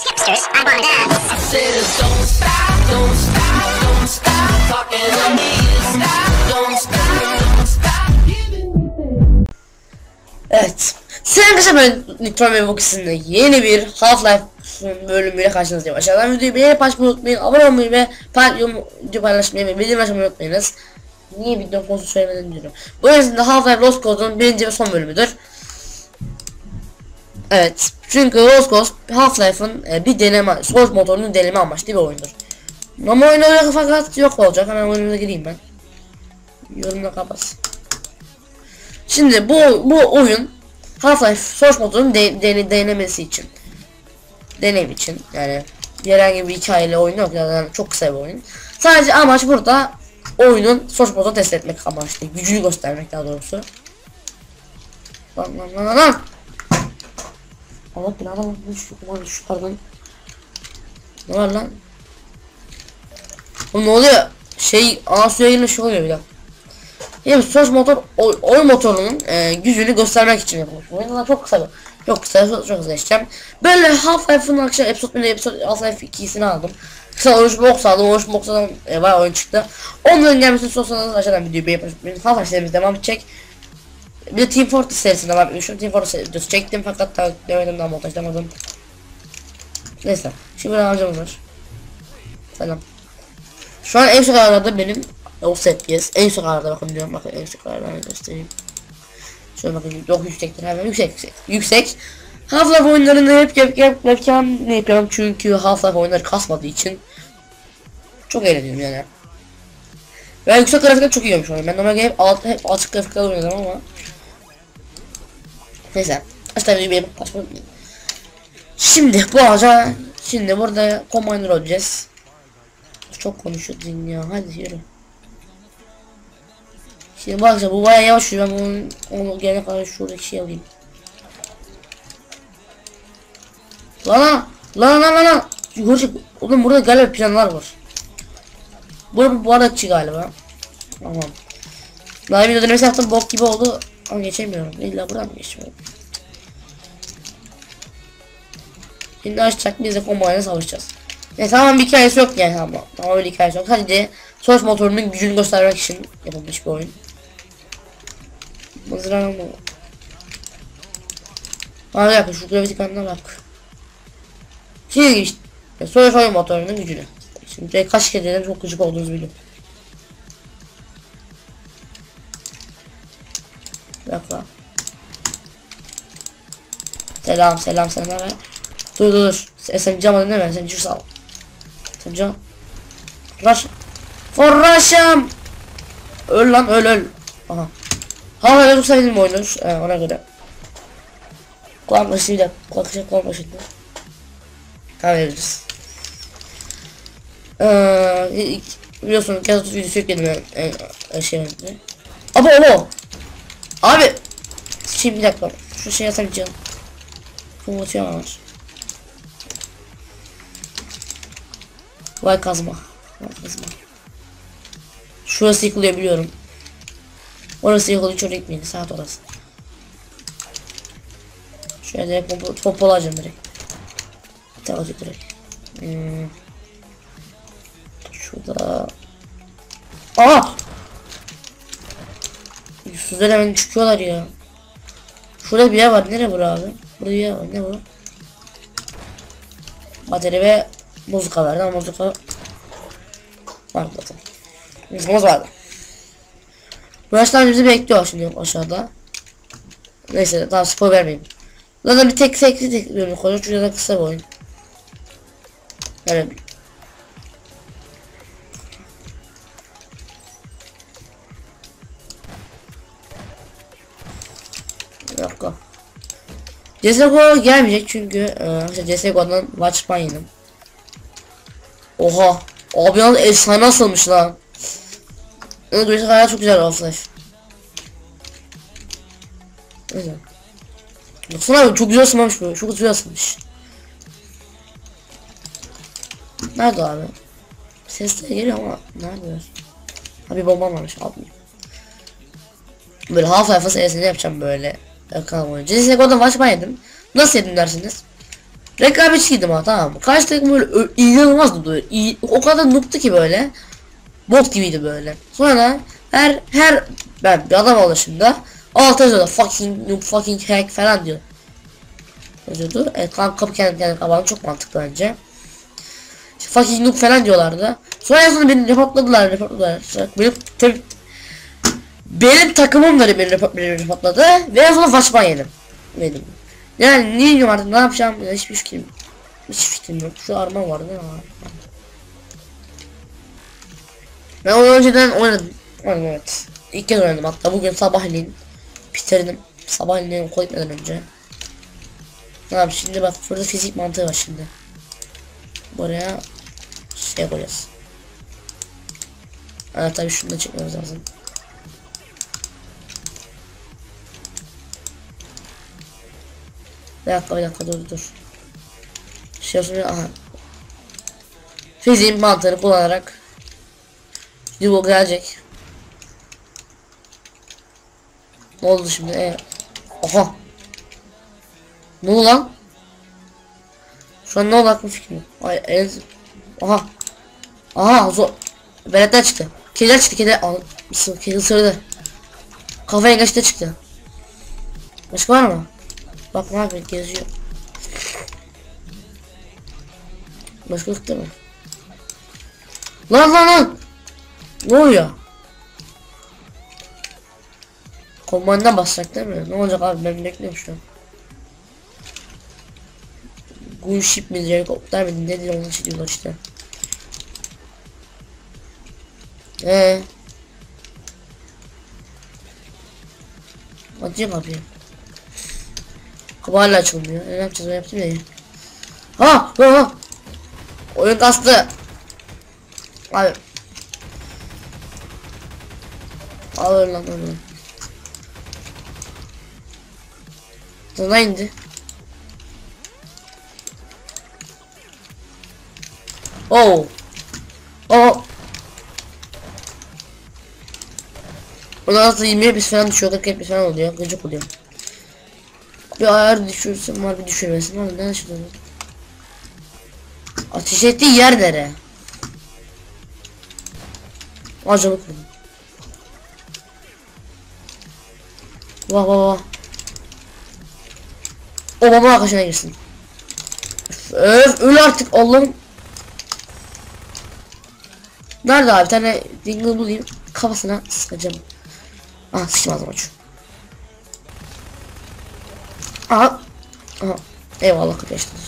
those hipsters, I wanna dance. says don't stop, don't stop, don't stop talking to me. Stop, don't stop, don't stop giving Evet. Selam arkadaşlar ben Nitro ve Vox'ın yeni bir Half-Life bölümüyle karşınızdayım. Aşağıdan videoyu beğenip paylaşmayı unutmayın. Abone olmayı ve video paylaşmayı ve bildirim açmayı unutmayınız. Niye video konusu söylemeden diyorum. Bu yüzden de Half-Life Lost Coast'un birinci ve son bölümüdür. Evet. Çünkü Lost Coast Half-Life'ın e, bir deneme, Source motorunun deneme amaçlı bir oyundur. Ama oyun olacak fakat yok olacak. Hemen oyunumuza gireyim ben. Yorumda kapat. Şimdi bu bu oyun Half-Life Source modunun de, de, denemesi için. Deneyim için yani herhangi bir hikayeli oyun yok yani çok kısa bir oyun. Sadece amaç burada oyunun source modunu test etmek amaçlı. Gücünü göstermek daha doğrusu. Lan lan lan lan. Allah bir adam şu ulan şu pardon. Ne var lan? Oğlum ne oluyor? Şey ana suya girmiş şey oluyor bir dakika. Yani söz motor oy, oyun motorunun e, gücünü göstermek için yapılmış. Bu yüzden çok kısa çok kısa çok, çok hızlı geçeceğim. Böyle Half-Life'ın akşam episode 1 episode Half-Life 2'sini aldım. Kısa 13 box aldım. 13 box'tan e, bayağı oyun çıktı. Onların gelmesini istiyorsanız aşağıdan videoyu beğenip Half-Life serimiz devam edecek. Bir Team Fortress serisinde var. Şu Team Fortress videosu çektim fakat daha demedim daha montajlamadım. Neyse. Şimdi bir amcamız var. Selam. Şu an en çok arada benim o set yes. En çok arada bakın diyorum. Bakın en çok arada göstereyim. Şöyle bakın yok yüksektir hemen yüksek yüksek. Yüksek. Half-Life oyunlarını hep yap yap yapacağım ne yapıyorum çünkü Half-Life oyunları kasmadığı için çok eğleniyorum yani. Ben yüksek grafikler çok iyi oynamış oynuyorum. Ben normalde hep alt hep açık grafikler oynadım ama Neyse. Bir benim açma. Şimdi bu ağaca şimdi burada Commander olacağız. Çok konuşuyorsun ya. Hadi yürü. Şimdi baksa bu bayağı yavaş yürüyor. Ben bunu, onu gelene kadar şuradaki şey alayım. Lan lan lan lan lan. Yukarı çık. Oğlum burada galiba planlar var. Burada bir bardakçı galiba. Tamam. Daha bir denemesi yaptım bok gibi oldu. Ama geçemiyorum. İlla buradan geçmiyorum? Şimdi açacak biz de kombayla savaşacağız. Ne tamam bir hikayesi yok yani tamam. Tamam öyle hikayesi yok. Sadece Source motorunun gücünü göstermek için yapılmış bir oyun. Mızrağı mı? Bir dakika şu grafik kanına bak. Şimdi işte Source motorunun gücünü. Şimdi kaç kere dedim çok gıcık olduğunuzu biliyorum. Dakika. Selam selam ver. Dur dur dur. Sen, sen camadın değil mi? Sen cür sal. Sen cam. Rush. For Rush'ım. Öl lan öl öl. Aha. Ha ben çok sevdim oyunu. Ee, ona göre. Kulak başıyla. Kulak başı kulak başıyla. Tamam veririz. Ee, ilk, biliyorsun kez videosu yükledim ben. E, e, şey. Abo abo. Abi. Şimdi bir dakika. Şu şey atamayacağım. Promosyon var. Vay kazma. Vay kazma. Şurası yıkılıyor biliyorum. Orası yıkılıyor hiç gitmeyin. Saat orası. Şöyle direkt popo, popolu alacağım direkt. Tamam direkt. Hmm. Şurada. Aa! Yüzsüzler hemen çıkıyorlar ya. Şurada bir yer var. Nere bura abi? Burada bir yer var. Ne bu? Bateri ve muzika verdi ama muzika var zaten. Muzikamız vardı. Başlar bizi bekliyor şimdi aşağıda. Neyse daha spoiler vermeyeyim. Zaten bir tek tek tek bölüm koyuyor çünkü da kısa bir oyun. Yani dakika. CSGO gelmeyecek çünkü e, işte CSGO'dan yedim. Oha. Abi yalnız efsane asılmış lan. Evet bu hala çok güzel Half-Life. Neyse. Baksana abi çok güzel asılmamış bu. Çok güzel asılmış. Nerede abi? Ses de geliyor ama nerede? Abi bombam varmış abi. Böyle Half-Life serisini yapacağım böyle. Bakalım oyuncu. CSGO'dan başıma yedim. Nasıl yedim dersiniz? Rekabetçiydim ha tamam mı? Takım böyle inanılmazdı böyle. O kadar noob'tu ki böyle. Bot gibiydi böyle. Sonra her her ben bir adam alışımda altı yazıyordu fucking noob fucking hack falan diyor. Yazıyordu. Evet kan kapı kendi kendine kapandı çok mantıklı bence. İşte fucking noob falan diyorlardı. Sonra en sonunda beni reportladılar reportladılar. Benim tabi benim takımım da report, beni reportladı ve en sonunda Vaçman yedim. Yedim. Yani ne diyeyim artık ne yapacağım ya hiçbir fikrim hiç fikrim yok. Şu arma vardı ne var? Ben onu önceden oynadım. Oynadım evet. İlk kez oynadım hatta bugün sabahleyin bitirdim. Sabahleyin okul gitmeden önce. Ne yapayım şimdi bak burada fizik mantığı var şimdi. Buraya şey koyacağız. Evet tabii şunu da çekmemiz lazım. Bir dakika bir dakika dur dur. Şey yapayım aha. Fiziğin mantığını kullanarak bu gelecek. Ne oldu şimdi? Ee, aha. Ne oldu lan? Şu an ne oldu aklım fikrim. Ay el... Aha. Aha zor. Veletler çıktı. Kediler çıktı kedi. Al. Kedi ısırdı. Kafaya geçti çıktı. Başka var mı? Bak yapıyor geziyor. Başka değil mi? Lan lan lan. Ne oluyor? Komanda basacak değil mi? Ne olacak abi ben bekliyorum şu an. Gunship mi helikopter mi nedir onun için diyorlar işte. Eee. Açayım abi. Kapı hala açılmıyor. Ne yapacağız ben yaptım ya. Ha ha ha. Oyun kastı. Abi. Alır lan onu. Sana indi. Oh. Oh. Ondan sonra 20'ye biz falan düşüyor, 40 bir falan oluyor, gıcık oluyor. Bir ayar düşürsün var, bir düşürmesin var, neden düşürdün? Ateş ettiği yer nere? Acaba kurdum. Vah vah vah. O baba arkadaşına girsin. Öf, öl artık Allah'ım. Nerede abi? Bir tane dingle bulayım. Kafasına sıkacağım. Ah ağzıma şu. Aha. Aha. Eyvallah arkadaşlar.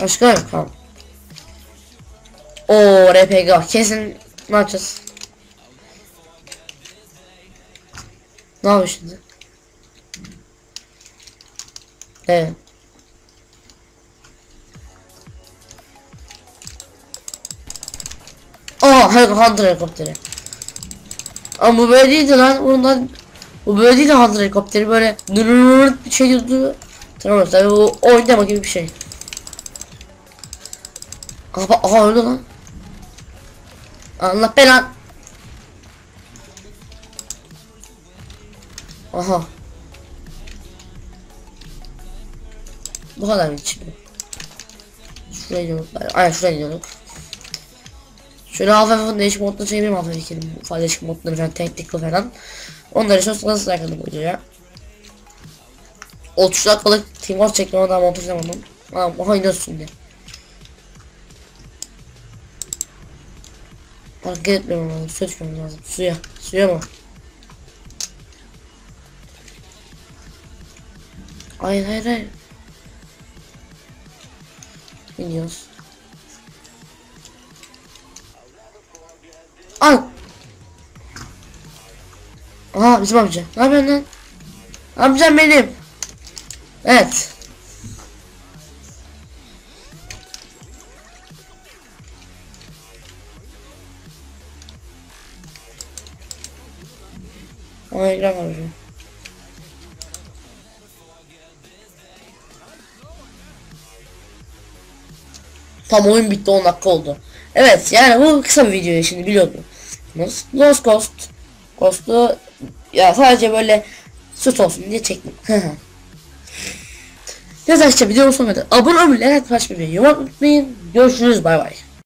Başka yok tamam. O RPG kesin ne yapacağız? Ne yapıyor şimdi? Evet. Aa, Hunter helikopteri. Ama bu böyle değildi lan. Bundan bu böyle değil Hunter helikopteri böyle nırırır bir diyordu. Tamam tabi bu oynama gibi bir. Aha, aha öldü lan. Allah belan. Aha. Bu kadar mı içinde? Şuraya gidiyorduk. Aynen şuraya gidiyorduk. Şöyle hafif değişik modları çevireyim hafif ikelim. Değişik modları falan teknikli falan. Onları çok nasıl yakaladım bu videoya. 30 dakikalık çektim ama daha montajlamadım. Ama oynuyoruz şimdi. Hareket etmiyorum lazım. Su içmem lazım. Suya. Suya mı? Hayır hayır hayır. İniyoruz. Al. Aha bizim amca. Ne yapıyorsun lan? Amcam benim. Evet. Ama ekran var hocam. Tam oyun bitti 10 dakika oldu. Evet yani bu kısa bir video şimdi biliyordunuz. Lost Ghost. Ghost'u ya sadece böyle süt olsun diye çektim. Neyse arkadaşlar videonun sonuna kadar abone olmayı, like atmayı, yorum unutmayın. Görüşürüz bay bay.